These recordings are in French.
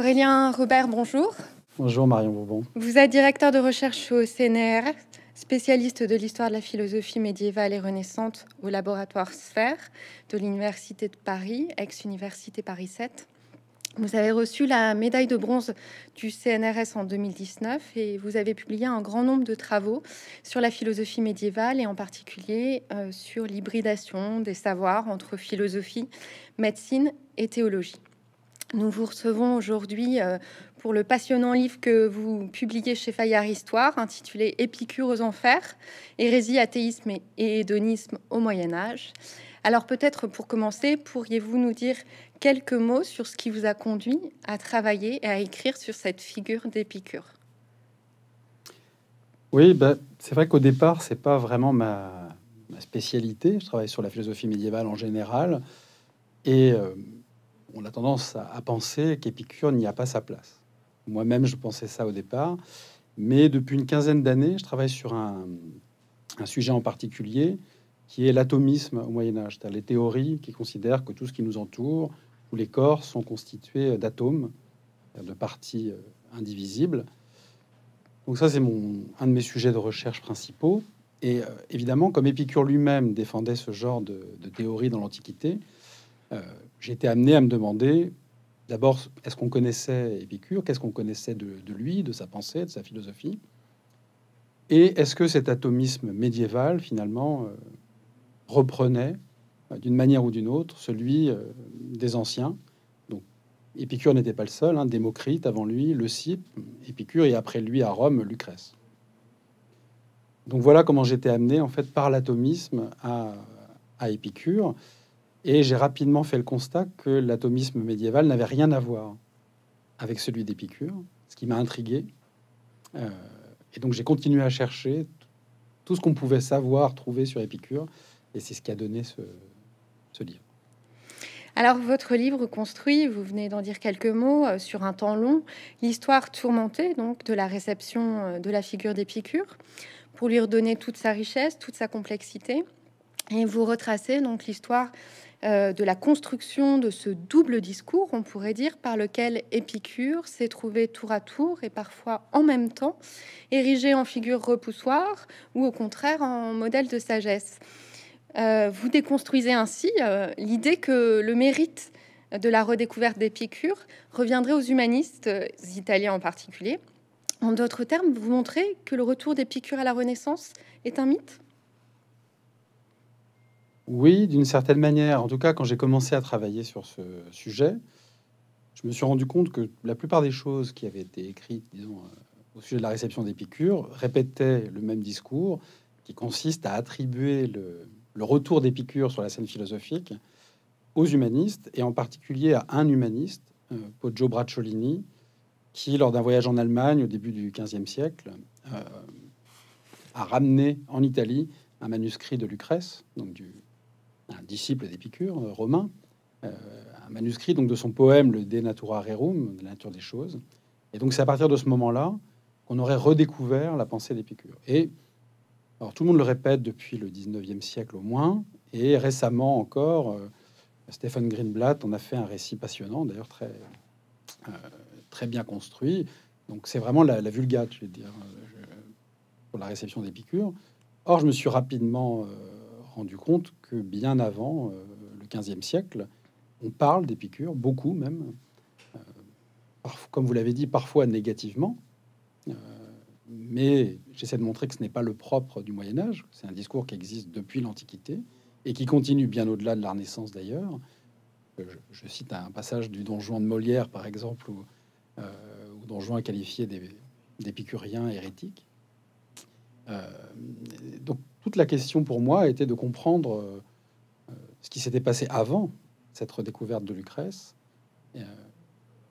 Aurélien Robert, bonjour. Bonjour Marion Bourbon. Vous êtes directeur de recherche au CNR, spécialiste de l'histoire de la philosophie médiévale et renaissante au laboratoire Sphère de l'Université de Paris, ex-Université Paris 7. Vous avez reçu la médaille de bronze du CNRS en 2019 et vous avez publié un grand nombre de travaux sur la philosophie médiévale et en particulier euh, sur l'hybridation des savoirs entre philosophie, médecine et théologie. Nous vous recevons aujourd'hui euh, pour le passionnant livre que vous publiez chez Fayard Histoire, intitulé Épicure aux enfers, hérésie, athéisme et hédonisme au Moyen Âge. Alors peut-être pour commencer, pourriez-vous nous dire quelques mots sur ce qui vous a conduit à travailler et à écrire sur cette figure d'Épicure? Oui, bah, c'est vrai qu'au départ, c'est pas vraiment ma, spécialité. Je travaille sur la philosophie médiévale en général, et euh, on a tendance à, penser qu'Épicure n'y a pas sa place. Moi-même, je pensais ça au départ, mais depuis une quinzaine d'années, je travaille sur un, sujet en particulier qui est l'atomisme au Moyen Âge, c'est-à-dire les théories qui considèrent que tout ce qui nous entoure, où les corps sont constitués d'atomes, de parties euh, indivisibles. Donc ça, c'est un de mes sujets de recherche principaux. Et euh, évidemment, comme Épicure lui-même défendait ce genre de, théorie dans l'Antiquité, euh, j'ai été amené à me demander, d'abord, est-ce qu'on connaissait Épicure? Qu'est-ce qu'on connaissait de, lui, de sa pensée, de sa philosophie? Et est-ce que cet atomisme médiéval, finalement, reprenait euh, d'une manière ou d'une autre celui euh, des anciens? Donc Épicure n'était pas le seul, hein, Démocrite avant lui, le Leucippe, Épicure et après lui à Rome, Lucrèce. Donc voilà comment j'étais amené en fait par l'atomisme à, à Épicure. Et j'ai rapidement fait le constat que l'atomisme médiéval n'avait rien à voir avec celui d'Épicure, ce qui m'a intrigué. Euh, et donc j'ai continué à chercher tout ce qu'on pouvait savoir, trouver sur Épicure, et c'est ce qui a donné ce, livre. Alors, votre livre construit, vous venez d'en dire quelques mots, euh, sur un temps long, l'histoire tourmentée donc de la réception euh, de la figure d'Épicure, pour lui redonner toute sa richesse, toute sa complexité. Et vous retracez donc l'histoire euh, de la construction de ce double discours, on pourrait dire, par lequel Épicure s'est trouvé tour à tour et parfois en même temps érigé en figure repoussoire ou au contraire en modèle de sagesse. Euh, vous déconstruisez ainsi euh, l'idée que le mérite de la redécouverte d'Épicure reviendrait aux humanistes italiens en particulier. En d'autres termes, vous montrez que le retour d'Épicure à la Renaissance est un mythe? Oui, d'une certaine manière. En tout cas, quand j'ai commencé à travailler sur ce sujet, je me suis rendu compte que la plupart des choses qui avaient été écrites, disons, au sujet de la réception d'Épicure, répétaient le même discours qui consiste à attribuer le, le retour d'Épicure sur la scène philosophique aux humanistes, et en particulier à un humaniste, euh, Poggio Bracciolini, qui, lors d'un voyage en Allemagne au début du XVe siècle, euh, a ramené en Italie un manuscrit de Lucrèce, donc du, un disciple d'Épicure, euh, romain, un manuscrit donc de son poème Le De Natura Rerum, de la nature des choses. Et donc c'est à partir de ce moment-là qu'on aurait redécouvert la pensée d'Épicure. Et alors tout le monde le répète depuis le 19e siècle au moins, et récemment encore, euh, Stephen Greenblatt en a fait un récit passionnant, d'ailleurs très, euh, très bien construit. Donc c'est vraiment la, vulgate, je vais dire, euh, pour la réception d'Épicure. Or, je me suis rapidement rendu compte que bien avant le 15e siècle, on parle d'Épicure, beaucoup même, comme vous l'avez dit, parfois négativement mais j'essaie de montrer que ce n'est pas le propre du Moyen Âge, c'est un discours qui existe depuis l'Antiquité et qui continue bien au-delà de la Renaissance d'ailleurs. Euh, je, cite un passage du Don Juan de Molière, par exemple, où, euh, Don Juan d'épicuriens hérétiques. Euh, donc toute la question pour moi était de comprendre euh, ce qui s'était passé avant cette redécouverte de Lucrèce,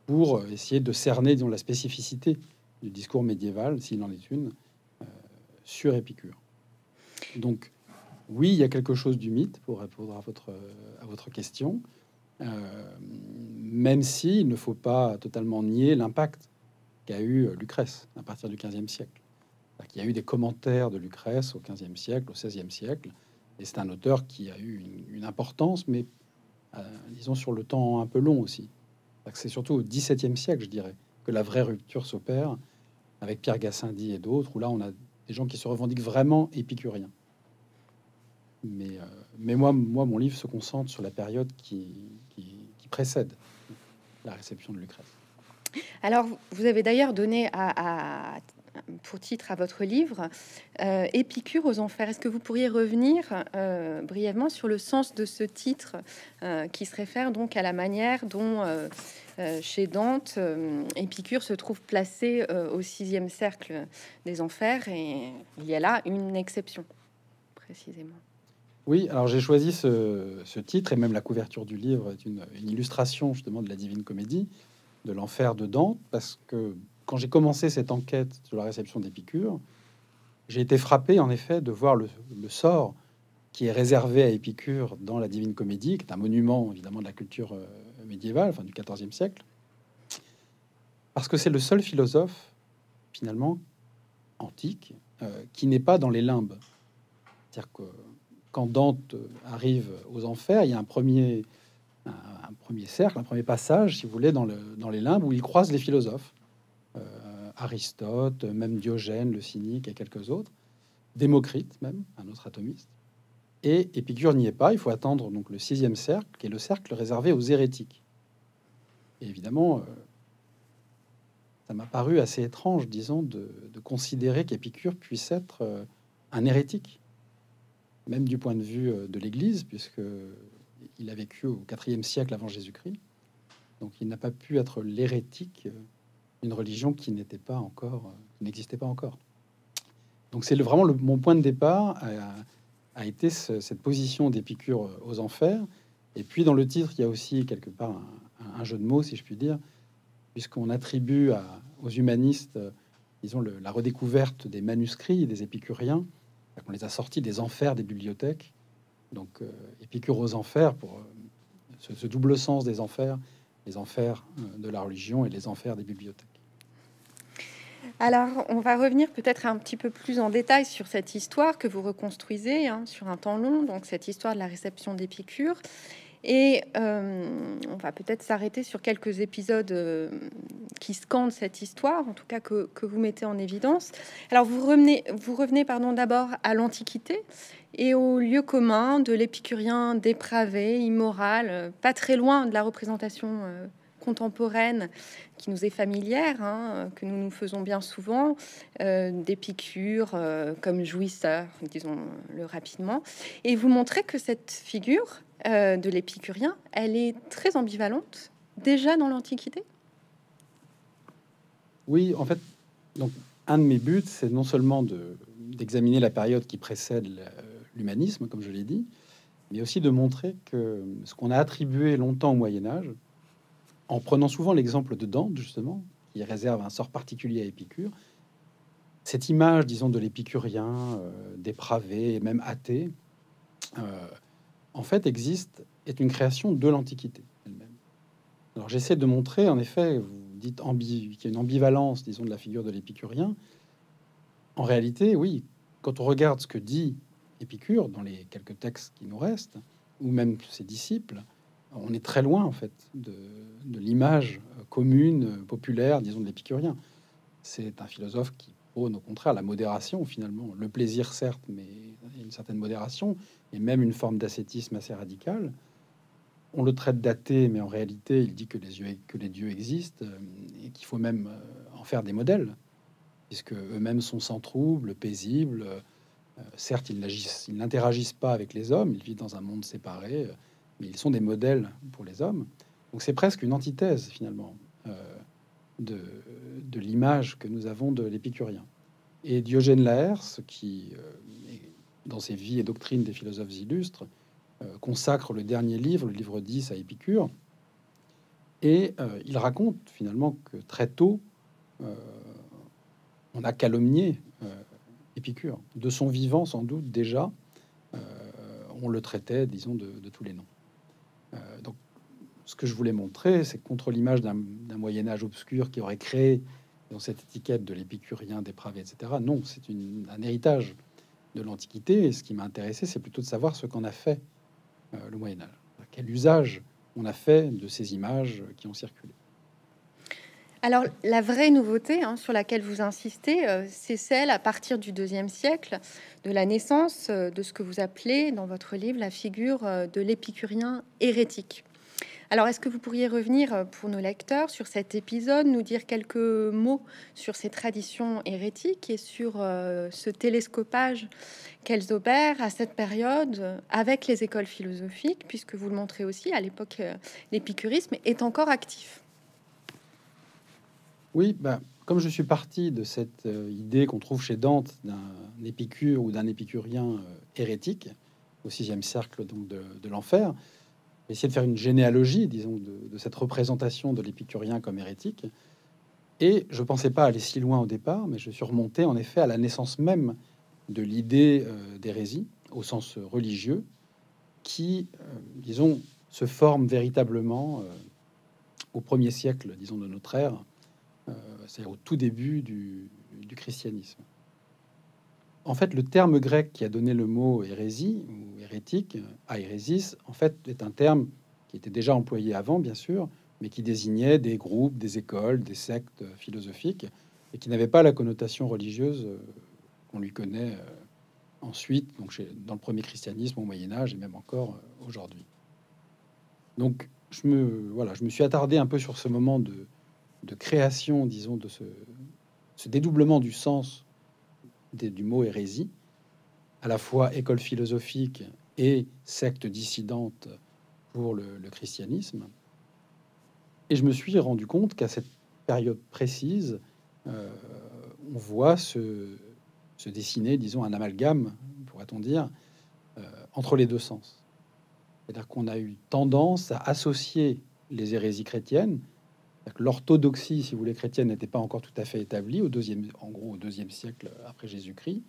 pour essayer de cerner disons, la spécificité du discours médiéval, s'il en est une, euh, sur Épicure. Donc, oui, il y a quelque chose du mythe pour répondre à votre, question, euh, même s'il ne faut pas totalement nier l'impact qu'a eu Lucrèce à partir du XVe siècle. Il y a eu des commentaires de Lucrèce au XVe siècle, au XVIe siècle, et c'est un auteur qui a eu une, importance, mais euh, disons sur le temps un peu long aussi. C'est surtout au XVIIe siècle, je dirais, que la vraie rupture s'opère avec Pierre Gassendi et d'autres, où là on a des gens qui se revendiquent vraiment épicuriens. Mais, euh, mais moi, moi, mon livre se concentre sur la période qui, qui, précède la réception de Lucrèce. Alors, vous avez d'ailleurs donné à, pour titre à votre livre euh, Épicure aux enfers. Est-ce que vous pourriez revenir euh, brièvement sur le sens de ce titre qui se réfère donc à la manière dont chez Dante Épicure se trouve placé au sixième cercle des enfers et il y a là une exception précisément. Oui, alors j'ai choisi ce, titre et même la couverture du livre est une, illustration justement de la Divine Comédie, de l'enfer de Dante, parce que quand j'ai commencé cette enquête sur la réception d'Épicure, j'ai été frappé en effet de voir le, sort qui est réservé à Épicure dans la Divine Comédie, qui est un monument évidemment de la culture euh, médiévale, enfin du XIVe siècle, parce que c'est le seul philosophe finalement antique euh, qui n'est pas dans les limbes. C'est-à-dire que quand Dante arrive aux enfers, il y a un premier, cercle, un premier passage, si vous voulez, dans, le, dans les limbes où il croise les philosophes. Aristote, même Diogène, le cynique et quelques autres. Démocrite, même, un autre atomiste. Et Épicure n'y est pas. Il faut attendre donc le sixième cercle, qui est le cercle réservé aux hérétiques. Et évidemment, euh, ça m'a paru assez étrange, disons, de, considérer qu'Épicure puisse être euh, un hérétique même du point de vue euh, de l'Église, puisque il a vécu au IVe siècle avant Jésus-Christ. Donc il n'a pas pu être l'hérétique d'une religion qui n'était pas encore, euh, n'existait pas encore. Donc c'est vraiment le, mon point de départ a, été cette position d'Épicure euh, aux enfers. Et puis dans le titre, il y a aussi quelque part un, jeu de mots, si je puis dire, puisqu'on attribue aux humanistes, disons, la redécouverte des manuscrits des épicuriens on les a sortis des enfers des bibliothèques. Donc, euh, Épicure aux enfers, pour euh, ce, double sens des enfers, les enfers euh, de la religion et les enfers des bibliothèques. Alors, on va revenir peut-être un petit peu plus en détail sur cette histoire que vous reconstruisez hein, sur un temps long, donc cette histoire de la réception d'Épicure. Et euh, on va peut-être s'arrêter sur quelques épisodes euh, qui scandent cette histoire, en tout cas que, vous mettez en évidence. Alors vous revenez, pardon, d'abord à l'Antiquité et au lieu commun de l'épicurien dépravé, immoral, pas très loin de la représentation euh, contemporaine qui nous est familière, hein, que nous nous faisons bien souvent, d'Épicure comme jouisseur, disons-le rapidement. Et vous montrez que cette figure euh, de l'épicurien, elle est très ambivalente déjà dans l'Antiquité? Oui, en fait, donc, un de mes buts, c'est non seulement d'examiner la période qui précède l'humanisme, comme je l'ai dit, mais aussi de montrer que ce qu'on a attribué longtemps au Moyen Âge, en prenant souvent l'exemple de Dante, justement, qui réserve un sort particulier à Épicure, cette image, disons, de l'épicurien euh, dépravé et même athée, euh, en fait, existe, est une création de l'Antiquité elle-même. Alors j'essaie de montrer, en effet, vous dites qu'il y a une ambivalence, disons, de la figure de l'épicurien. En réalité, oui, quand on regarde ce que dit Épicure dans les quelques textes qui nous restent, ou même ses disciples, on est très loin, en fait, de, l'image commune, populaire, disons, de l'épicurien. C'est un philosophe qui prône, au contraire, la modération, finalement. Le plaisir, certes, mais une certaine modération, et même une forme d'ascétisme assez radical. On le traite d'athée, mais en réalité, il dit que les, yeux, que les dieux existent euh, et qu'il faut même euh, en faire des modèles, puisque eux-mêmes sont sans trouble, paisibles. Euh, certes, ils n'interagissent pas avec les hommes, ils vivent dans un monde séparé, mais ils sont des modèles pour les hommes. Donc c'est presque une antithèse finalement de, de l'image que nous avons de l'épicurien. Et Diogène Laërce, qui dans ses vies et doctrines des philosophes illustres, euh, consacre le dernier livre, le livre 10, à Épicure. Et euh, il raconte finalement que très tôt, euh, on a calomnié Épicure. De son vivant, sans doute déjà, on le traitait, disons, de, tous les noms. Donc, ce que je voulais montrer, c'est contre l'image d'un Moyen Âge obscur qui aurait créé dans cette étiquette de l'épicurien dépravé, etc. Non, c'est un héritage de l'Antiquité. Et ce qui m'a intéressé, c'est plutôt de savoir ce qu'en a fait euh, le Moyen Âge. Quel usage on a fait de ces images qui ont circulé. Alors, la vraie nouveauté hein, sur laquelle vous insistez, euh, c'est celle à partir du deuxième siècle, de la naissance euh, de ce que vous appelez dans votre livre la figure euh, de l'épicurien hérétique. Alors, est-ce que vous pourriez revenir pour nos lecteurs sur cet épisode, nous dire quelques mots sur ces traditions hérétiques et sur ce télescopage qu'elles opèrent à cette période avec les écoles philosophiques, puisque vous le montrez aussi, à l'époque, l'épicurisme est encore actif? Oui, bah, comme je suis parti de cette euh, idée qu'on trouve chez Dante d'un épicure ou d'un épicurien euh, hérétique au sixième cercle donc de, l'enfer, essayer de faire une généalogie, disons, de, cette représentation de l'épicurien comme hérétique. Et je pensais pas aller si loin au départ, mais je suis remonté en effet à la naissance même de l'idée euh, d'hérésie au sens religieux, qui, disons, se forme véritablement au premier siècle, disons, de notre ère, c'est au tout début du, christianisme. En fait, le terme grec qui a donné le mot hérésie ou hérétique, aérésis, en fait, est un terme qui était déjà employé avant, bien sûr, mais qui désignait des groupes, des écoles, des sectes philosophiques, et qui n'avait pas la connotation religieuse euh, qu'on lui connaît euh, ensuite, donc dans le premier christianisme au Moyen Âge et même encore aujourd'hui. Donc, je me, voilà, je me suis attardé un peu sur ce moment de, de création, disons, de ce, dédoublement du sens du mot hérésie, à la fois école philosophique et secte dissidente pour le, christianisme. Et je me suis rendu compte qu'à cette période précise, euh, on voit se, dessiner, disons, un amalgame, pourrait-on dire, euh, entre les deux sens. C'est-à-dire qu'on a eu tendance à associer les hérésies chrétiennes L'orthodoxie, si vous voulez, chrétienne n'était pas encore tout à fait établie au deuxième, en gros, au deuxième siècle après Jésus-Christ.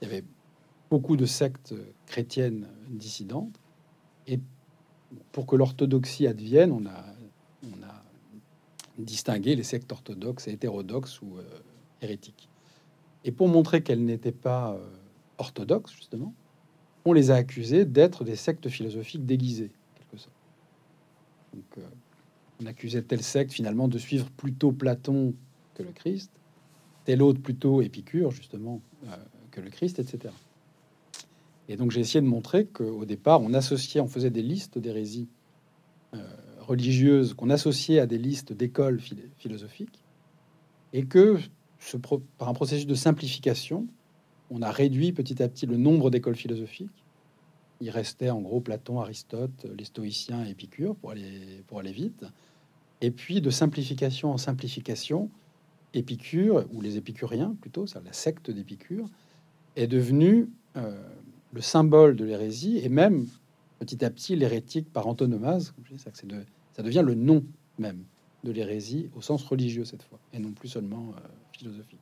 Il y avait beaucoup de sectes chrétiennes dissidentes. Et pour que l'orthodoxie advienne, on a, on a distingué les sectes orthodoxes et hétérodoxes ou euh, hérétiques. Et pour montrer qu'elles n'étaient pas euh, orthodoxes, justement, on les a accusées d'être des sectes philosophiques déguisées, quelque sorte. Euh, on accusait telle secte finalement de suivre plutôt Platon que le Christ, tel autre plutôt Épicure justement euh, que le Christ, etc. Et donc j'ai essayé de montrer qu'au départ on associait, on faisait des listes d'hérésies euh, religieuses qu'on associait à des listes d'écoles philosophiques, et que par un processus de simplification, on a réduit petit à petit le nombre d'écoles philosophiques. Il restait en gros Platon, Aristote, les stoïciens, Épicure pour aller, pour aller vite. Et puis de simplification en simplification, Épicure, ou les épicuriens plutôt, ça, la secte d'Épicure, est devenu euh, le symbole de l'hérésie et même petit à petit l'hérétique par antonomase. Ça, devient le nom même de l'hérésie au sens religieux cette fois, et non plus seulement euh, philosophique.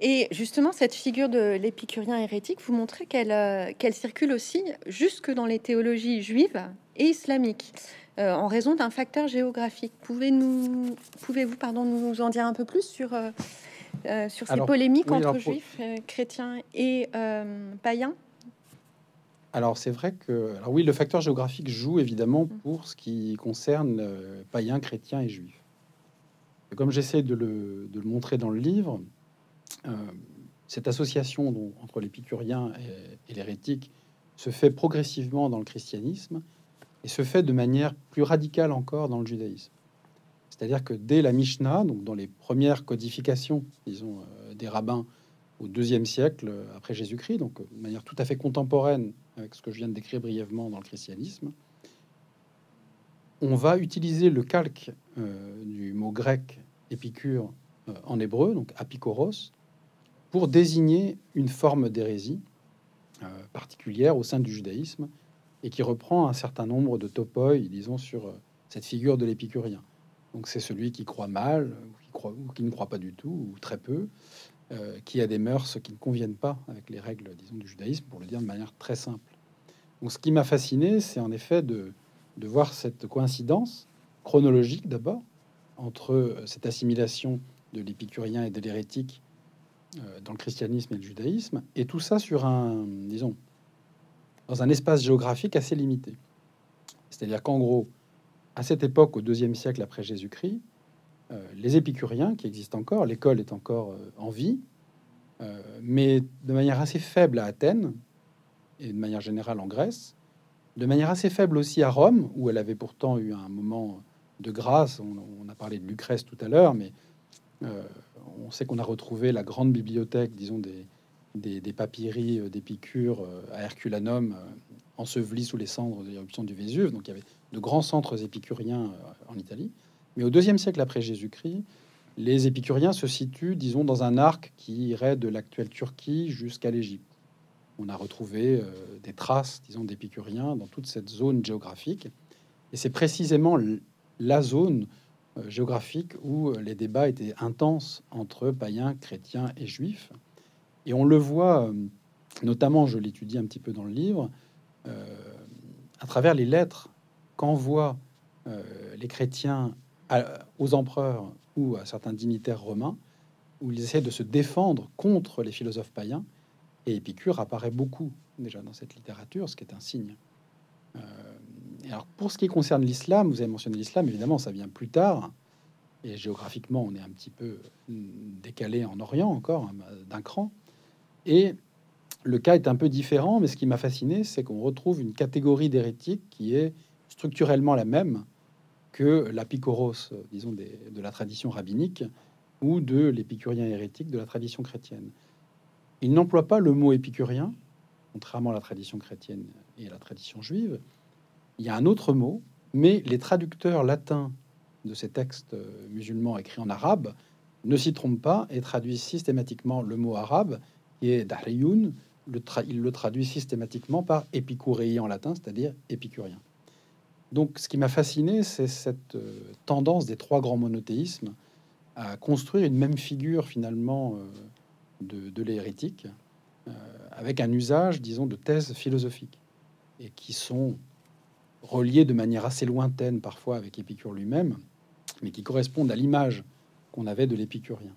Et justement, cette figure de l'épicurien hérétique, vous montrez qu'elle euh, qu'elle circule aussi jusque dans les théologies juives et islamiques. Euh, en raison d'un facteur géographique. Pouvez-nous, pouvez-vous pardon, nous en dire un peu plus sur, euh, euh, sur ces polémiques entre juifs, chrétiens et païens? Alors c'est vrai que alors oui le facteur géographique joue évidemment mm. pour ce qui concerne païens, chrétiens et juifs. comme j'essaie de le, de le, montrer dans le livre, cette association entre l'épicurien et, et l'hérétique se fait progressivement dans le christianisme et se fait de manière plus radicale encore dans le judaïsme. C'est-à-dire que dès la Mishnah, donc dans les premières codifications, disons, euh, des rabbins au deuxième siècle euh, après Jésus-Christ, donc de manière tout à fait contemporaine avec ce que je viens de décrire brièvement dans le christianisme, on va utiliser le calque euh, du mot grec épicure en hébreu, donc apikoros, pour désigner une forme d'hérésie particulière au sein du judaïsme et qui reprend un certain nombre de topoi, disons, sur euh, cette figure de l'épicurien. Donc c'est celui qui croit mal, ou qui, croit, ou qui ne croit pas du tout, ou très peu, euh, qui a des mœurs qui ne conviennent pas avec les règles, disons, du judaïsme, pour le dire de manière très simple. Donc ce qui m'a fasciné, c'est en effet de, voir cette coïncidence chronologique d'abord entre euh, cette assimilation de l'épicurien et de l'hérétique dans le christianisme et le judaïsme, et tout ça sur un, disons, dans un espace géographique assez limité. C'est-à-dire qu'en gros, à cette époque, au deuxième siècle après Jésus-Christ, les épicuriens qui existent encore, l'école est encore en vie, mais de manière assez faible à Athènes et de manière générale en Grèce, de manière assez faible aussi à Rome, où elle avait pourtant eu un moment de grâce. On, a parlé de Lucrèce tout à l'heure, mais euh, on sait qu'on a retrouvé la grande bibliothèque, disons, des, des, papyries euh, d'Épicure euh, à Herculanum, ensevelis sous les cendres de l'éruption du Vésuve. Donc il y avait de grands centres épicuriens en Italie. Mais au deuxième siècle après Jésus-Christ, les épicuriens se situent, disons, dans un arc qui irait de l'actuelle Turquie jusqu'à l'Égypte on a retrouvé euh, des traces, disons, d'épicuriens dans toute cette zone géographique. Et c'est précisément la zone euh, géographique où euh, les débats étaient intenses entre païens, chrétiens et juifs. Et on le voit, notamment, je l'étudie un petit peu dans le livre, à travers les lettres qu'envoient les chrétiens aux empereurs ou à certains dignitaires romains, où ils essaient de se défendre contre les philosophes païens et Épicure apparaît beaucoup déjà dans cette littérature, ce qui est un signe. Euh, alors pour ce qui concerne l'islam, vous avez mentionné l'islam, évidemment, ça vient plus tard. Et géographiquement, on est un petit peu décalé en Orient encore, hein, d'un cran. Et le cas est un peu différent, mais ce qui m'a fasciné, c'est qu'on retrouve une catégorie d'hérétiques qui est structurellement la même que l'apicoros, disons, de la tradition rabbinique, ou de l'épicurien hérétique de la tradition chrétienne. Il n'emploie pas le mot épicurien, contrairement à la tradition chrétienne et à la tradition juive. Il y a un autre mot, mais les traducteurs latins de ces textes euh, musulmans écrits en arabe ne s'y trompent pas et traduisent systématiquement le mot arabe, dahriyoun, le il le traduit systématiquement par épicurei en latin, c'est-à-dire épicurien. Donc ce qui m'a fasciné, c'est cette euh, tendance des trois grands monothéismes à construire une même figure finalement euh, de, l'hérétique, euh, avec un usage, disons, de thèses philosophiques, et qui sont reliées de manière assez lointaine parfois avec Épicure lui-même, mais qui correspondent à l'image qu'on avait de l'épicurien.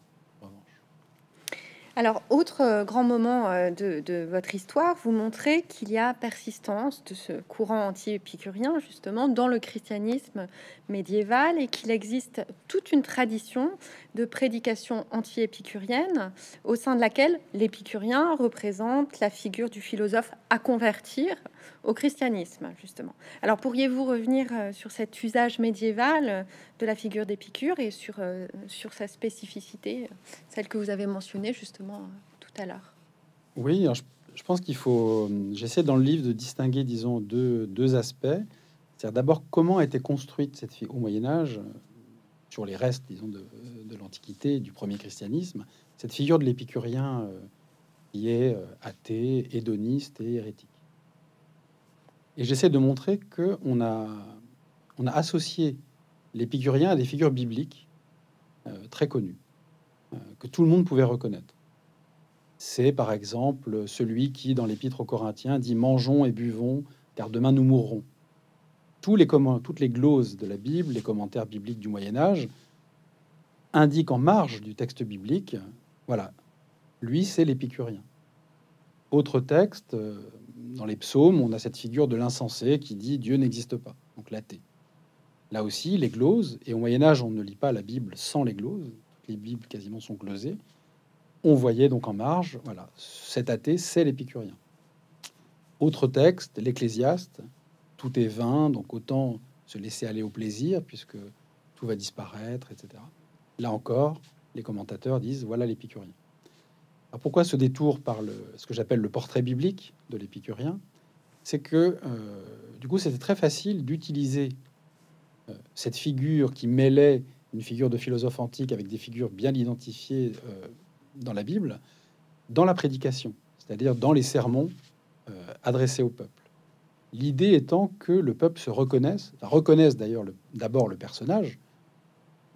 Alors, autre euh, grand moment euh, de, votre histoire, vous montrez qu'il y a persistance de ce courant anti-épicurien, justement, dans le christianisme médiéval et qu'il existe toute une tradition de prédication anti-épicurienne au sein de laquelle l'épicurien représente la figure du philosophe à convertir au christianisme, justement. Alors, pourriez-vous revenir euh, sur cet usage médiéval euh, de la figure d'Épicure et sur, euh, sur sa spécificité, celle que vous avez mentionnée justement tout à l'heure? Oui, je, pense qu'il faut. J'essaie dans le livre de distinguer, disons, deux, deux aspects. C'est-à-dire d'abord comment a été construite cette figure au Moyen Âge, sur les restes, disons, de, de l'Antiquité, du premier christianisme, cette figure de l'épicurien qui est athée, hédoniste et hérétique. Et j'essaie de montrer que on a, on a associé l'épicurien à des figures bibliques euh, très connues, euh, que tout le monde pouvait reconnaître. C'est par exemple celui qui, dans l'Épître aux Corinthiens, dit Mangeons et buvons, car demain nous mourrons. Tous les toutes les gloses de la Bible, les commentaires bibliques du Moyen Âge, indiquent en marge du texte biblique, voilà, lui c'est l'épicurien. Autre texte, euh, dans les psaumes, on a cette figure de l'insensé qui dit Dieu n'existe pas, donc l'athée. Là aussi, les gloses, et au Moyen Âge, on ne lit pas la Bible sans les gloses, les Bibles quasiment sont glosées. On voyait donc en marge, voilà, cet athée, c'est l'épicurien. Autre texte, l'Ecclésiaste, tout est vain, donc autant se laisser aller au plaisir, puisque tout va disparaître, etc. Là encore, les commentateurs disent voilà l'épicurien pourquoi ce détour par le, ce que j'appelle le portrait biblique de l'épicurien? C'est que euh, du coup, c'était très facile d'utiliser euh, cette figure qui mêlait une figure de philosophe antique avec des figures bien identifiées euh, dans la Bible, dans la prédication, c'est-à-dire dans les sermons adressés au peuple. L'idée étant que le peuple se reconnaisse, reconnaisse d'ailleurs d'abord le personnage,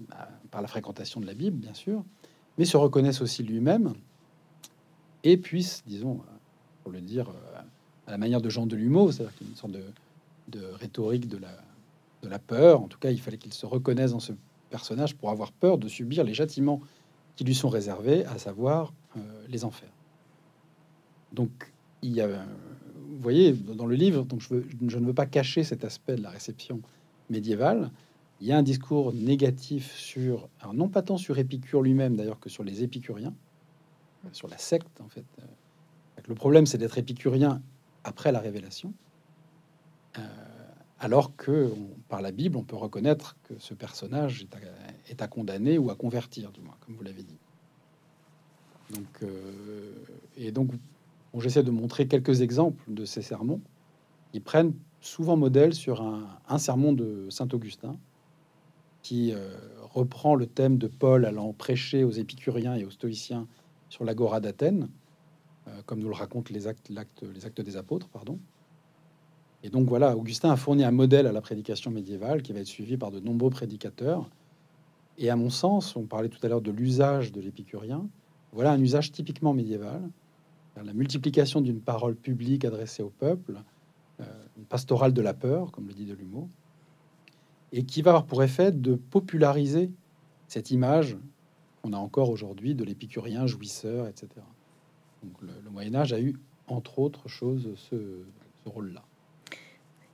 bah, par la fréquentation de la Bible, bien sûr, mais se reconnaisse aussi lui-même et puisse, disons, pour le dire euh, à la manière de Jean de Lumeau, c'est-à-dire qu'il y a une sorte de, rhétorique de la, peur. En tout cas, il fallait qu'il se reconnaisse dans ce personnage pour avoir peur de subir les châtiments qui lui sont réservés, à savoir euh, les enfers. Donc, il y a, vous voyez, dans le livre, donc je, veux, je, ne veux pas cacher cet aspect de la réception médiévale, il y a un discours négatif sur, non pas tant sur Épicure lui-même d'ailleurs que sur les épicuriens, sur la secte en fait. Le problème, c'est d'être épicurien après la révélation, euh, alors que par la Bible, on peut reconnaître que ce personnage est à, condamner ou à convertir, du moins, comme vous l'avez dit. Donc, euh, et donc, j'essaie de montrer quelques exemples de ces sermons. Ils prennent souvent modèle sur un, sermon de saint Augustin qui euh, reprend le thème de Paul allant prêcher aux épicuriens et aux stoïciens sur l'agora d'Athènes, euh, comme nous le racontent les actes, les actes des apôtres, pardon. Et donc voilà, Augustin a fourni un modèle à la prédication médiévale qui va être suivi par de nombreux prédicateurs. Et à mon sens, on parlait tout à l'heure de l'usage de l'épicurien. Voilà un usage typiquement médiéval, la multiplication d'une parole publique adressée au peuple, euh, une pastorale de la peur, comme le dit Delumeau, et qui va avoir pour effet de populariser cette image qu'on a encore aujourd'hui de l'épicurien jouisseur, etc. Donc le, Moyen Âge a eu, entre autres choses, ce, rôle-là.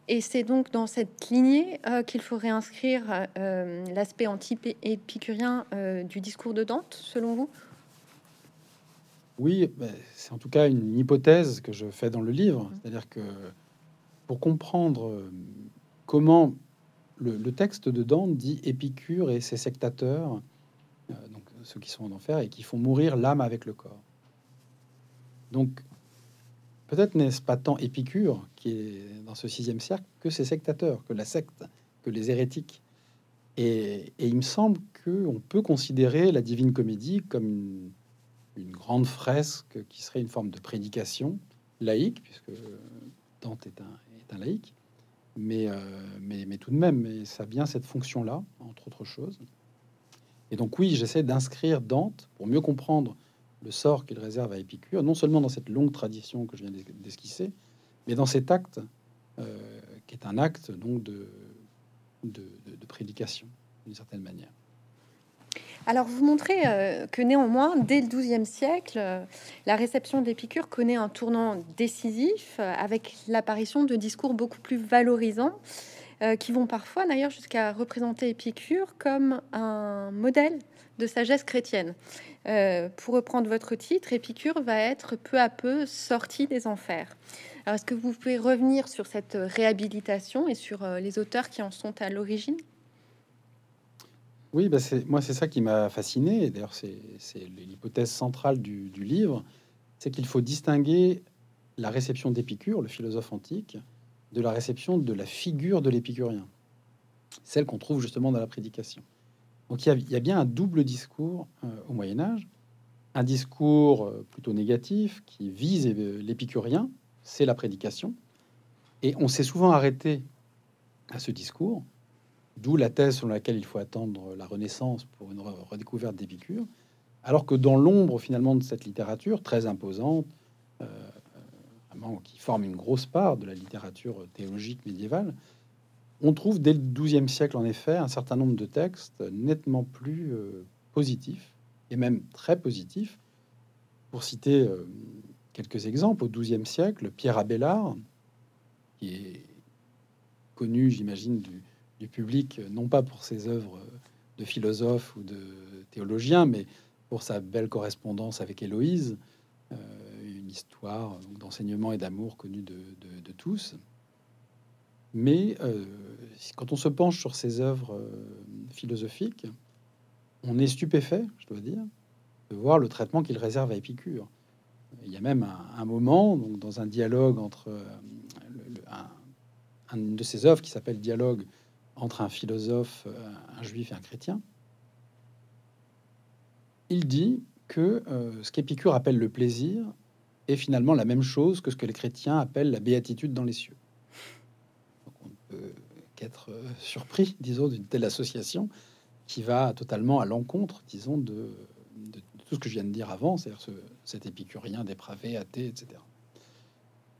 Et c'est donc dans cette lignée euh, qu'il faut réinscrire euh, l'aspect anti-épicurien euh, du discours de Dante, selon vous? Oui, ben, c'est en tout cas une hypothèse que je fais dans le livre. Mmh. C'est-à-dire que pour comprendre comment le, le, texte de Dante dit Épicure et ses sectateurs, ceux qui sont en enfer et qui font mourir l'âme avec le corps. Donc, peut-être n'est-ce pas tant Épicure qui est dans ce sixième cercle que ses sectateurs, que la secte, que les hérétiques. Et, il me semble qu'on peut considérer la Divine Comédie comme une, grande fresque qui serait une forme de prédication laïque, puisque Dante est un, laïque, euh, mais, mais, tout de même, mais ça vient cette fonction-là, entre autres choses. Et donc oui, j'essaie d'inscrire Dante pour mieux comprendre le sort qu'il réserve à Épicure, non seulement dans cette longue tradition que je viens d'esquisser, mais dans cet acte euh, qui est un acte donc de, prédication d'une certaine manière. Alors, vous montrez euh, que néanmoins, dès le XIIe siècle, euh, la réception d'Épicure connaît un tournant décisif avec l'apparition de discours beaucoup plus valorisants qui vont parfois d'ailleurs jusqu'à représenter Épicure comme un modèle de sagesse chrétienne. Euh, pour reprendre votre titre, Épicure va être peu à peu sorti des enfers. Alors, est-ce que vous pouvez revenir sur cette réhabilitation et sur euh, les auteurs qui en sont à l'origine? Oui, bah moi, c'est ça qui m'a fasciné. D'ailleurs, c'est, l'hypothèse centrale du livre c'est qu'il faut distinguer la réception d'Épicure, le philosophe antique, de la réception de la figure de l'épicurien, celle qu'on trouve justement dans la prédication. Donc il y, a, bien un double discours euh, au Moyen Âge, un discours euh, plutôt négatif qui vise euh, l'épicurien, c'est la prédication, et on s'est souvent arrêté à ce discours, d'où la thèse sur laquelle il faut attendre la Renaissance pour une redécouverte d'Épicure, alors que dans l'ombre finalement de cette littérature très imposante, qui forme une grosse part de la littérature théologique médiévale, on trouve dès le XIIe siècle, en effet, un certain nombre de textes nettement plus euh, positifs, et même très positifs. Pour citer euh, quelques exemples, au XIIe siècle, Pierre Abélard, qui est connu, j'imagine, du, public, non pas pour ses œuvres de philosophe ou de théologien, mais pour sa belle correspondance avec Héloïse, histoire d'enseignement et d'amour connue de, tous. Mais euh, quand on se penche sur ces œuvres euh, philosophiques, on est stupéfait, je dois dire, de voir le traitement qu'il réserve à Épicure. Il y a même un, moment, donc, dans un dialogue entre euh, un, de ses œuvres qui s'appelle Dialogue entre un philosophe, un juif et un chrétien, il dit que ce qu'Épicure appelle le plaisir est finalement la même chose que ce que les chrétiens appellent la béatitude dans les cieux qu'être euh, surpris, disons, d'une telle association qui va totalement à l'encontre, disons, de, tout ce que je viens de dire avant, c'est-à-dire ce, cet épicurien dépravé, athée, etc.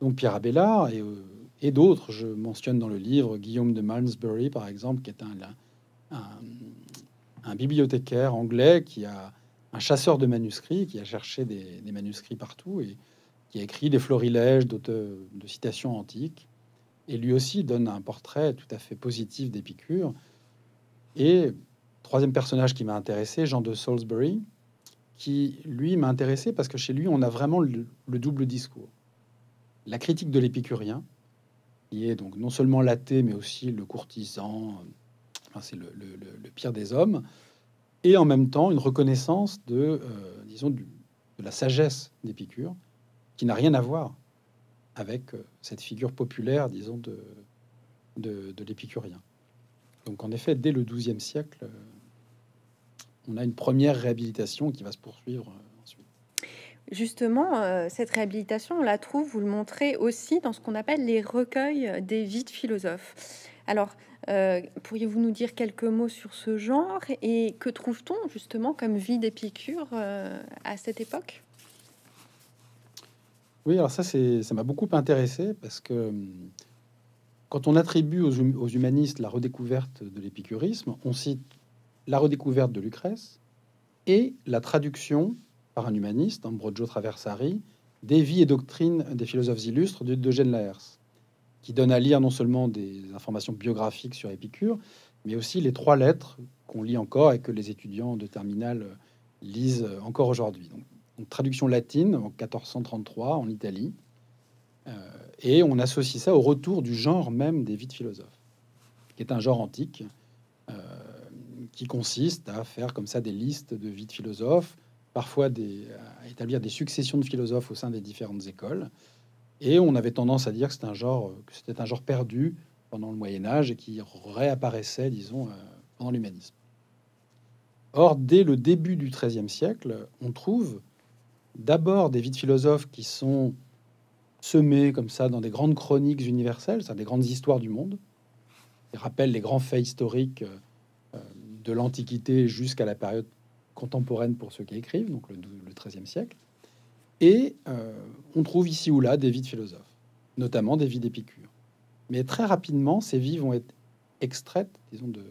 Donc Pierre Abélard et, euh, et d'autres, je mentionne dans le livre Guillaume de Malmesbury, par exemple, qui est un, un, bibliothécaire anglais qui a un chasseur de manuscrits, qui a cherché des, des manuscrits partout et qui a écrit des florilèges de citations antiques et lui aussi donne un portrait tout à fait positif d'Épicure. Et troisième personnage qui m'a intéressé, Jean de Salisbury, qui lui m'a intéressé parce que chez lui, on a vraiment le, double discours. La critique de l'épicurien, qui est donc non seulement l'athée, mais aussi le courtisan, c'est le, pire des hommes, et en même temps une reconnaissance de, euh, disons, de la sagesse d'Épicure, qui n'a rien à voir avec euh, cette figure populaire, disons, de, l'épicurien. Donc en effet, dès le XIIe siècle, euh, on a une première réhabilitation qui va se poursuivre euh, ensuite. Justement, cette réhabilitation, on la trouve, vous le montrez aussi dans ce qu'on appelle les recueils des vies de philosophes. Alors, pourriez-vous nous dire quelques mots sur ce genre et que trouve-t-on justement comme vie d'Épicure à cette époque? Oui, alors ça, ça m'a beaucoup intéressé parce que hum, quand on attribue aux, hum, aux humanistes la redécouverte de l'épicurisme, on cite la redécouverte de Lucrèce et la traduction par un humaniste, Ambrogio Traversari, des vies et doctrines des philosophes illustres de d'Eugène Laërce, qui donne à lire non seulement des informations biographiques sur Épicure, mais aussi les trois lettres qu'on lit encore et que les étudiants de terminale lisent encore aujourd'hui. Traduction latine en 1433 en Italie. Euh, et on associe ça au retour du genre même des vies philosophes, qui est un genre antique, euh, qui consiste à faire comme ça des listes de vies de philosophes, parfois des, à établir des successions de philosophes au sein des différentes écoles. Et on avait tendance à dire que c'était un genre, que c'était un genre perdu pendant le Moyen Âge et qui réapparaissait, disons, euh, pendant l'humanisme. Or, dès le début du XIIIe siècle, on trouve d'abord des vies de philosophes qui sont semées comme ça dans des grandes chroniques universelles, c'est des grandes histoires du monde, qui rappellent les grands faits historiques euh, de l'Antiquité jusqu'à la période contemporaine pour ceux qui écrivent, donc le, XIIIe siècle. Et euh, on trouve ici ou là des vies de philosophes, notamment des vies d'Épicure. Mais très rapidement, ces vies vont être extraites, disons, de,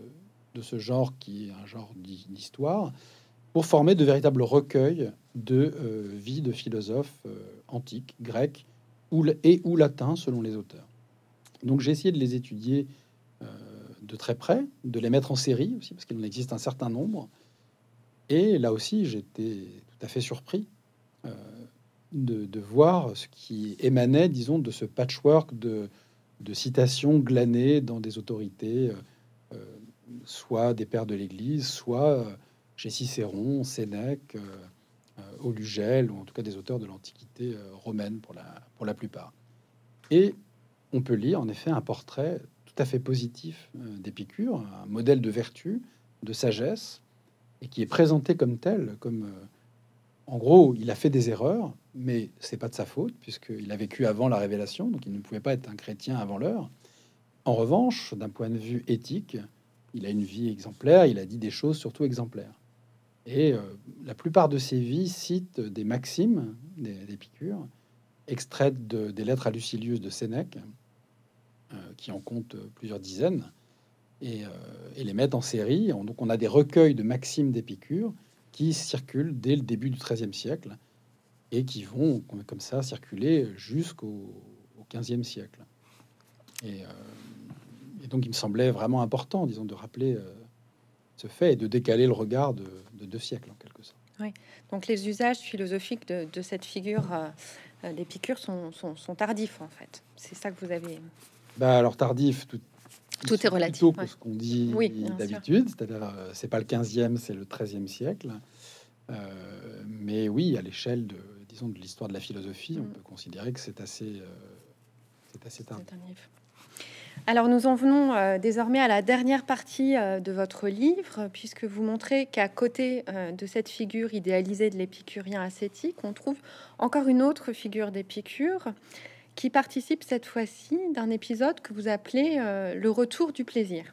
de ce genre qui est un genre d'histoire, pour former de véritables recueils de euh, vie de philosophes euh, antiques, grecs ou, et ou latins selon les auteurs. Donc j'ai essayé de les étudier euh, de très près, de les mettre en série aussi, parce qu'il en existe un certain nombre. Et là aussi, j'étais tout à fait surpris de, de, voir ce qui émanait, disons, de ce patchwork de, de citations glanées dans des autorités, soit des pères de l'Église, soit chez Cicéron, Sénèque, au Lugel, ou en tout cas des auteurs de l'Antiquité euh, romaine pour la, pour la plupart. Et on peut lire en effet un portrait tout à fait positif euh, d'Épicure, un modèle de vertu, de sagesse, et qui est présenté comme tel, comme euh, en gros, il a fait des erreurs, mais c'est pas de sa faute, puisqu'il a vécu avant la révélation, donc il ne pouvait pas être un chrétien avant l'heure. En revanche, d'un point de vue éthique, il a une vie exemplaire, il a dit des choses surtout exemplaires. Et euh, la plupart de ses vies citent des maximes d'Épicure, extraites de, des lettres à Lucilius de Sénèque, euh, qui en compte plusieurs dizaines, et, euh, et, les mettent en série. Donc on a des recueils de maximes d'Épicure qui circulent dès le début du XIIIe siècle et qui vont comme ça circuler jusqu'au XVe siècle. Et, donc il me semblait vraiment important, disons, de rappeler ce fait et de décaler le regard de, deux siècles en quelque sorte. Oui. Donc les usages philosophiques de, cette figure euh, d'Épicure sont, sont, tardifs en fait. C'est ça que vous avez. Bah alors tardif, tout, tout est relatif. Plutôt ce qu'on dit d'habitude, c'est-à-dire euh, c'est pas le 15e, c'est le 13e siècle. Euh, mais oui, à l'échelle de disons de l'histoire de la philosophie, on mm. peut considérer que c'est assez c'est assez tardif. Alors nous en venons euh, désormais à la dernière partie euh, de votre livre, puisque vous montrez qu'à côté euh, de cette figure idéalisée de l'épicurien ascétique, on trouve encore une autre figure d'Épicure qui participe cette fois-ci d'un épisode que vous appelez le retour du plaisir.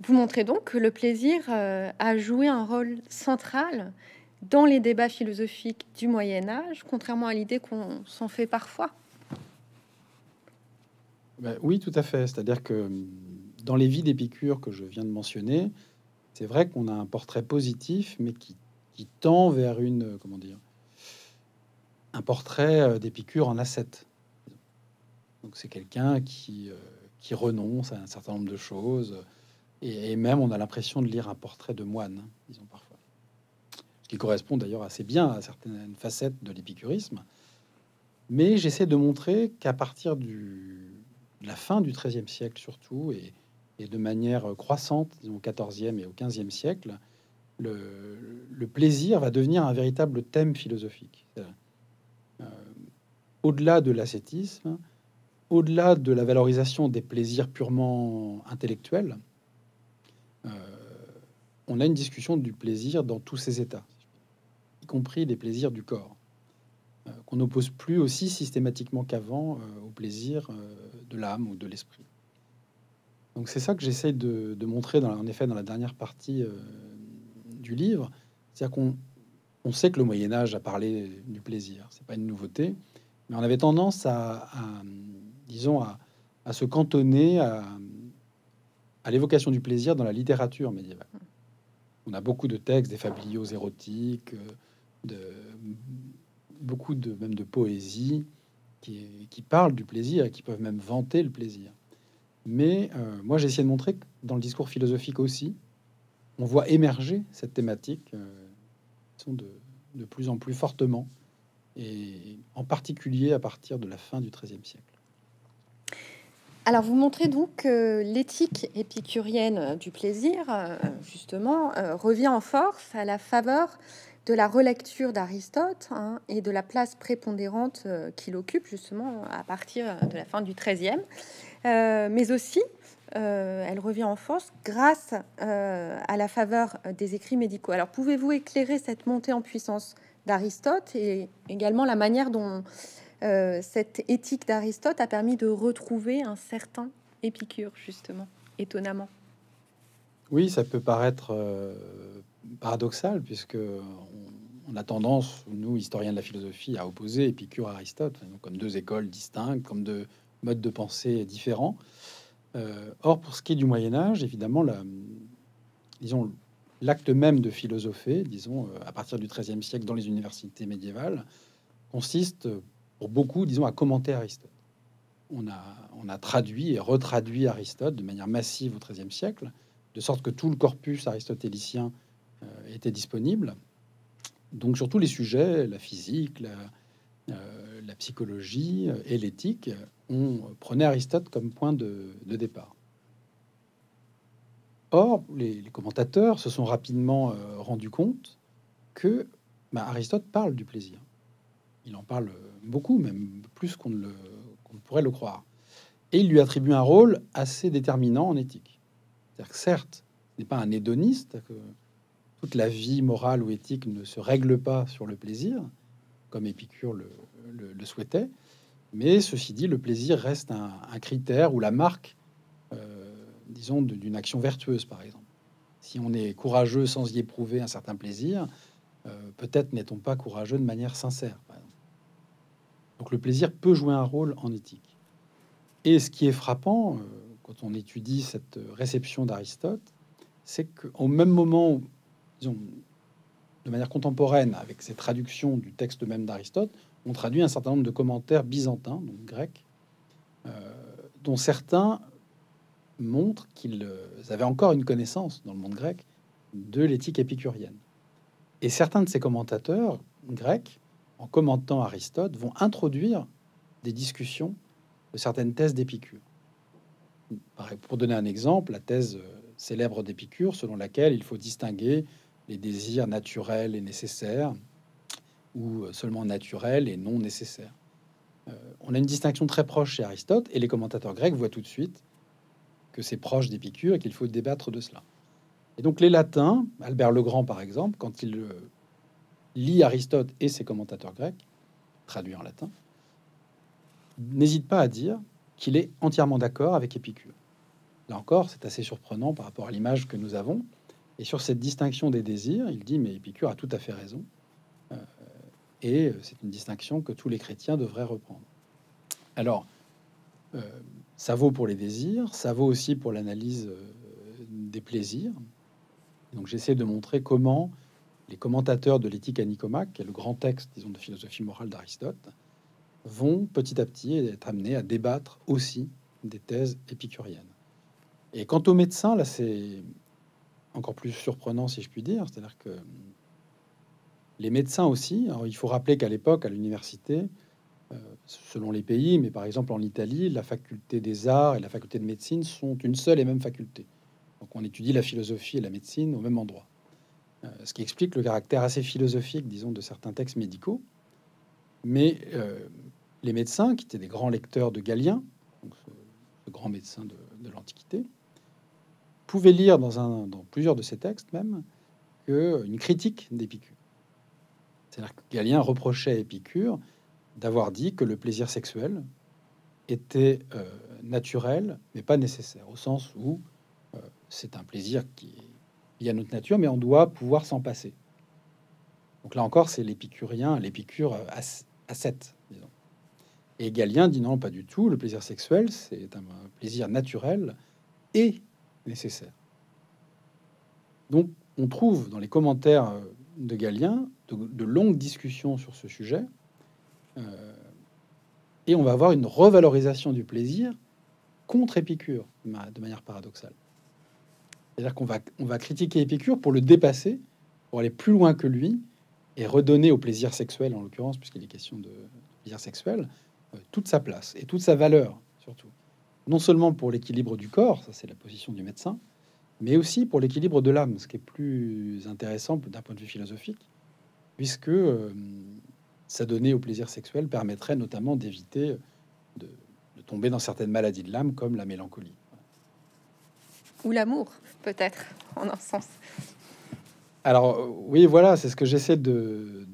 Vous montrez donc que le plaisir a joué un rôle central dans les débats philosophiques du Moyen Âge, contrairement à l'idée qu'on s'en fait parfois. Ben oui, tout à fait. C'est-à-dire que hum, dans les vies d'Épicure que je viens de mentionner, c'est vrai qu'on a un portrait positif, mais qui, tend vers une, euh, comment dire, un portrait euh, d'Épicure en ascète. Donc c'est quelqu'un qui, euh, qui renonce à un certain nombre de choses, Et, même, on a l'impression de lire un portrait de moine, disons parfois. Ce qui correspond d'ailleurs assez bien à certaines facettes de l'épicurisme. Mais j'essaie de montrer qu'à partir du, la fin du XIIIe siècle surtout, et, de manière croissante, disons au XIVe et au XVe siècle, le, plaisir va devenir un véritable thème philosophique. Euh, au-delà de l'ascétisme, au-delà de la valorisation des plaisirs purement intellectuels, euh, on a une discussion du plaisir dans tous ses états, y compris les plaisirs du corps, euh, qu'on n'oppose plus aussi systématiquement qu'avant euh, au plaisir de l'âme ou de l'esprit. Donc c'est ça que j'essaie de, montrer, dans, en effet, dans la dernière partie du livre. C'est-à-dire qu'on on sait que le Moyen Âge a parlé du plaisir, c'est pas une nouveauté, mais on avait tendance à, disons, à, se cantonner à, à l'évocation du plaisir dans la littérature médiévale. On a beaucoup de textes, des fabliaux érotiques, euh, de, beaucoup de même de poésie qui, qui parlent du plaisir et qui peuvent même vanter le plaisir. Mais euh, moi, j'ai essayé de montrer que dans le discours philosophique aussi, on voit émerger cette thématique euh, de, de plus en plus fortement, et en particulier à partir de la fin du XIIIe siècle. Alors, vous montrez donc que l'éthique épicurienne du plaisir, euh, justement, euh, revient en force à la faveur de la relecture d'Aristote hein, et de la place prépondérante euh, qu'il occupe, justement, à partir de la fin du XIIIe. mais aussi, elle revient en force grâce à la faveur des écrits médicaux. Alors, pouvez-vous éclairer cette montée en puissance d'Aristote et également la manière dont euh, cette éthique d'Aristote a permis de retrouver un certain Épicure, justement, étonnamment? Oui, ça peut paraître euh, paradoxal, puisque on, a tendance, nous, historiens de la philosophie, à opposer Épicure à Aristote, comme deux écoles distinctes, comme deux modes de pensée différents. Euh, or, pour ce qui est du Moyen Âge, évidemment, la, disons, l'acte même de philosopher, disons, à partir du XIIIe siècle dans les universités médiévales, consiste pour beaucoup, disons, à commenter Aristote. On a, on a traduit et retraduit Aristote de manière massive au XIIIe siècle, de sorte que tout le corpus aristotélicien euh, était disponible. Donc sur tous les sujets, la physique, la, euh, psychologie et l'éthique, on prenait Aristote comme point de, départ. Or, les, commentateurs se sont rapidement euh, rendus compte que bah, Aristote parle du plaisir. Il en parle beaucoup, même plus qu'on ne, pourrait le croire. Et il lui attribue un rôle assez déterminant en éthique. Certes, n'est pas un hédoniste, toute la vie morale ou éthique ne se règle pas sur le plaisir, comme Épicure le, souhaitait, mais ceci dit, le plaisir reste un, critère ou la marque, euh, disons, d'une action vertueuse, par exemple. Si on est courageux sans y éprouver un certain plaisir, euh, peut-être n'est-on pas courageux de manière sincère. Donc le plaisir peut jouer un rôle en éthique. Et ce qui est frappant euh, quand on étudie cette réception d'Aristote, c'est qu'au même moment, de manière contemporaine, avec ces traductions du texte même d'Aristote, on traduit un certain nombre de commentaires byzantins, donc grecs, euh, dont certains montrent qu'ils avaient encore une connaissance dans le monde grec de l'éthique épicurienne. Et certains de ces commentateurs grecs en commentant Aristote, vont introduire des discussions de certaines thèses d'Épicure. Pour donner un exemple, la thèse euh, célèbre d'Épicure, selon laquelle il faut distinguer les désirs naturels et nécessaires, ou euh, seulement naturels et non nécessaires. Euh, on a une distinction très proche chez Aristote, et les commentateurs grecs voient tout de suite que c'est proche d'Épicure et qu'il faut débattre de cela. Et donc les latins, Albert le Grand par exemple, quand il lit Aristote et ses commentateurs grecs, traduits en latin, n'hésite pas à dire qu'il est entièrement d'accord avec Épicure. Là encore, c'est assez surprenant par rapport à l'image que nous avons. Et sur cette distinction des désirs, il dit, mais Épicure a tout à fait raison. Euh, et c'est une distinction que tous les chrétiens devraient reprendre. Alors, euh, ça vaut pour les désirs, ça vaut aussi pour l'analyse euh, des plaisirs. Donc j'essaie de montrer comment les commentateurs de l'éthique à Nicomaque, qui est le grand texte, disons, de philosophie morale d'Aristote, vont petit à petit être amenés à débattre aussi des thèses épicuriennes. Et quant aux médecins, là, c'est encore plus surprenant, si je puis dire. C'est-à-dire que les médecins aussi, il faut rappeler qu'à l'époque, à l'université, euh, selon les pays, mais par exemple en Italie, la faculté des arts et la faculté de médecine sont une seule et même faculté. Donc on étudie la philosophie et la médecine au même endroit. Euh, ce qui explique le caractère assez philosophique, disons, de certains textes médicaux. Mais euh, les médecins, qui étaient des grands lecteurs de Galien, donc ce, grand médecin de, de l'Antiquité, pouvaient lire dans, un, dans plusieurs de ces textes même que une critique d'Épicure. C'est-à-dire que Galien reprochait à Épicure d'avoir dit que le plaisir sexuel était euh, naturel, mais pas nécessaire, au sens où euh, c'est un plaisir qui est lié à notre nature, mais on doit pouvoir s'en passer. Donc là encore, c'est l'épicurien, l'épicure à 7, disons. Et Galien dit non, pas du tout, le plaisir sexuel, c'est un plaisir naturel et nécessaire. Donc on trouve dans les commentaires euh, de Galien de, longues discussions sur ce sujet, euh, et on va avoir une revalorisation du plaisir contre Épicure, de manière paradoxale. C'est-à-dire qu'on va, on va critiquer Épicure pour le dépasser, pour aller plus loin que lui, et redonner au plaisir sexuel, en l'occurrence, puisqu'il est question de plaisir sexuel, euh, toute sa place et toute sa valeur, surtout. Non seulement pour l'équilibre du corps, ça c'est la position du médecin, mais aussi pour l'équilibre de l'âme, ce qui est plus intéressant d'un point de vue philosophique, puisque euh, s'adonner au plaisir sexuel permettrait notamment d'éviter de, tomber dans certaines maladies de l'âme, comme la mélancolie. Ou l'amour, peut-être, en un sens. Alors euh, oui, voilà, c'est ce que j'essaie de,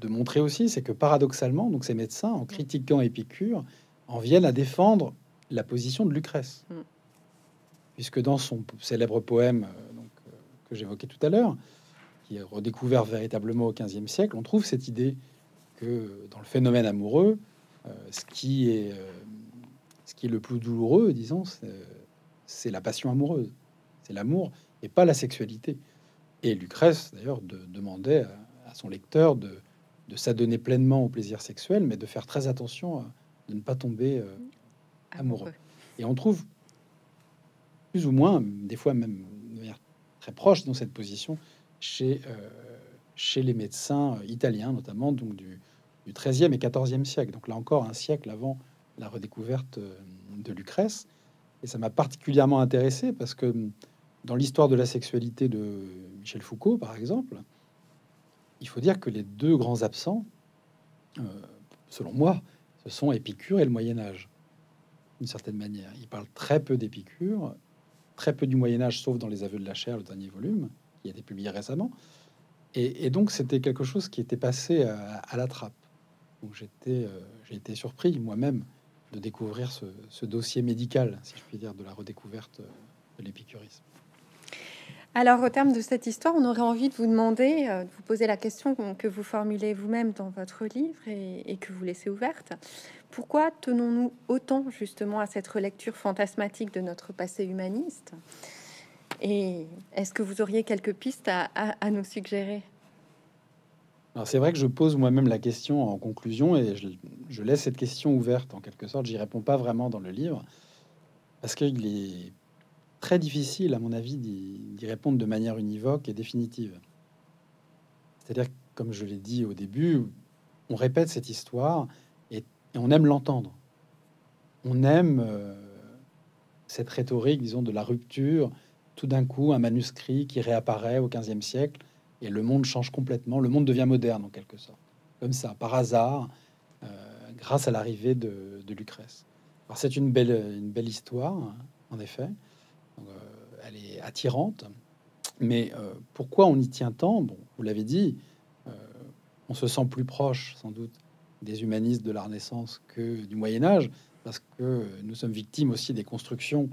de, montrer aussi, c'est que paradoxalement, donc ces médecins, en critiquant Épicure, en viennent à défendre la position de Lucrèce. Mm puisque dans son célèbre poème euh, donc, euh, que j'évoquais tout à l'heure, qui est redécouvert véritablement au XVe siècle, on trouve cette idée que dans le phénomène amoureux, euh, ce, qui est, ce qui est le plus douloureux, disons, c'est la passion amoureuse, c'est l'amour et pas la sexualité. Et Lucrèce, d'ailleurs, de, demandait à, son lecteur de, de s'adonner pleinement au plaisir sexuel, mais de faire très attention à, de ne pas tomber amoureux. Et on trouve plus ou moins, des fois même très proche dans cette position chez, euh, chez les médecins italiens, notamment donc du, du 13e et 14e siècle. Donc là encore, un siècle avant la redécouverte euh, de Lucrèce. Et ça m'a particulièrement intéressé parce que dans l'histoire de la sexualité de Michel Foucault, par exemple, il faut dire que les deux grands absents, euh, selon moi, ce sont Épicure et le Moyen Âge, d'une certaine manière. Il parle très peu d'Épicure très peu du Moyen Âge, sauf dans les Aveux de la chair, le dernier volume, qui a été publié récemment. Et, donc c'était quelque chose qui était passé à, la trappe. Donc j'étais, euh, j'ai été surpris moi-même de découvrir ce, dossier médical, si je puis dire, de la redécouverte de l'épicurisme. Alors, au terme de cette histoire, on aurait envie de vous demander, euh, de vous poser la question que vous formulez vous-même dans votre livre et, que vous laissez ouverte. Pourquoi tenons-nous autant justement à cette relecture fantasmatique de notre passé humaniste? Et est-ce que vous auriez quelques pistes à, nous suggérer? C'est vrai que je pose moi-même la question en conclusion et je, laisse cette question ouverte en quelque sorte. J'y réponds pas vraiment dans le livre parce qu'il est très difficile, à mon avis, d'y répondre de manière univoque et définitive. C'est-à-dire, comme je l'ai dit au début, on répète cette histoire et on aime l'entendre. On aime euh, cette rhétorique, disons, de la rupture. Tout d'un coup, un manuscrit qui réapparaît au XVe siècle et le monde change complètement. Le monde devient moderne en quelque sorte, comme ça, par hasard, euh, grâce à l'arrivée de, Lucrèce. Alors c'est une belle, une belle histoire, en effet. Euh, elle est attirante, mais pourquoi on y tient tant? Bon, vous l'avez dit, on se sent plus proche, sans doute, des humanistes de la Renaissance que du Moyen Âge, parce que nous sommes victimes aussi des constructions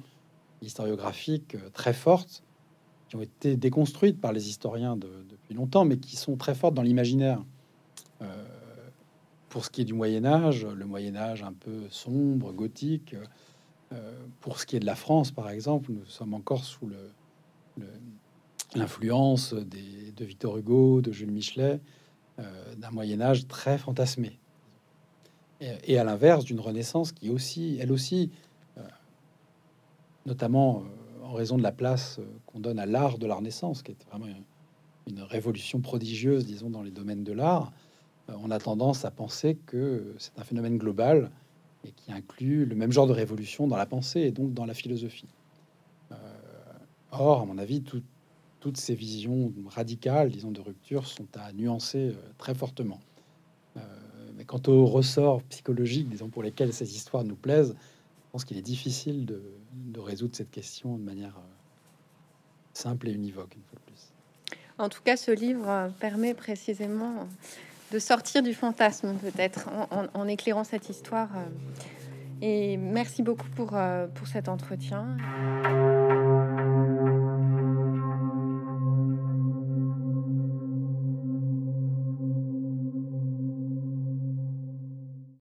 historiographiques euh, très fortes qui ont été déconstruites par les historiens depuis longtemps, mais qui sont très fortes dans l'imaginaire. Euh, pour ce qui est du Moyen Âge, le Moyen Âge un peu sombre, gothique. Euh, pour ce qui est de la France, par exemple, nous sommes encore sous l'influence de Victor Hugo, de Jules Michelet, d'un Moyen Âge très fantasmé. Et, à l'inverse d'une Renaissance qui aussi, elle aussi, euh, notamment euh, en raison de la place qu'on donne à l'art de la Renaissance, qui est vraiment une révolution prodigieuse, disons, dans les domaines de l'art, on a tendance à penser que c'est un phénomène global et qui inclut le même genre de révolution dans la pensée et donc dans la philosophie. or, à mon avis, toutes ces visions radicales, disons, de rupture sont à nuancer très fortement. mais quant aux ressorts psychologiques, disons, pour lesquels ces histoires nous plaisent, je pense qu'il est difficile de, de, résoudre cette question de manière simple et univoque, une fois de plus. En tout cas, ce livre permet précisément de sortir du fantasme, peut-être, en, éclairant cette histoire. Et merci beaucoup pour, pour cet entretien.